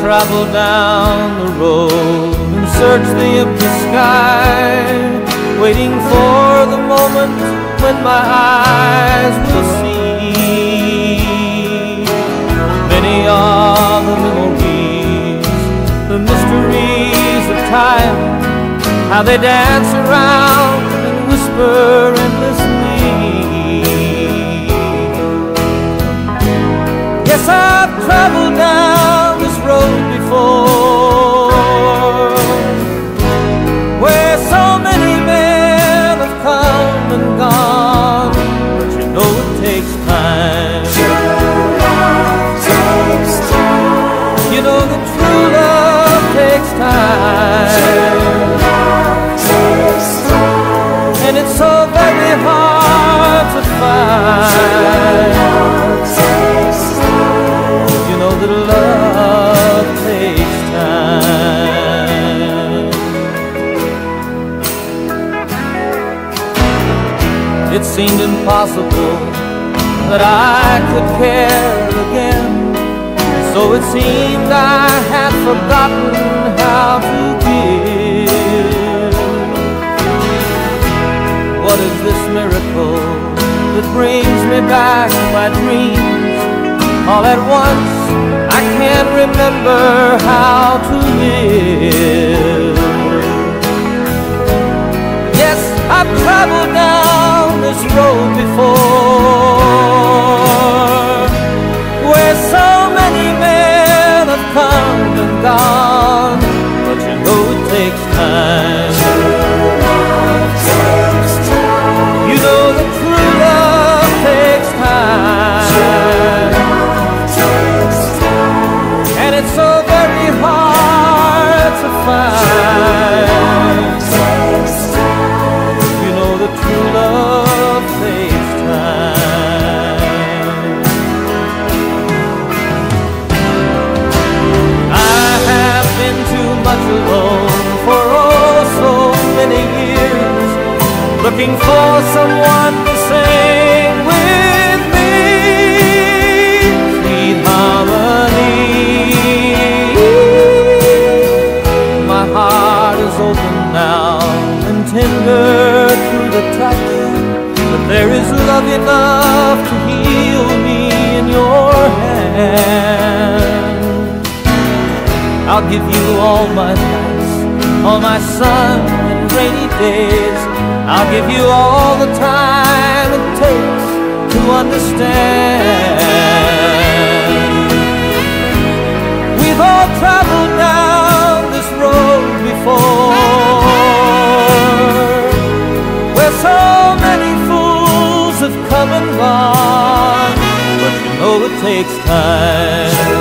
travel down the road and search the empty sky, waiting for the moment when my eyes will see. Many are the memories, the mysteries of time, how they dance around and whisper endlessly. It seemed impossible that I could care again. So it seemed I had forgotten how to give. What is this miracle that brings me back my dreams? all at once I can't remember how to live. It time. Looking for someone to sing with me. Sweet harmony. My heart is open now and tender to the touch, but there is love enough to heal me in your hand. I'll give you all my nights, all my sun and rainy days. I'll give you all the time it takes to understand. We've all traveled down this road before, where so many fools have come and gone, but you know it takes time.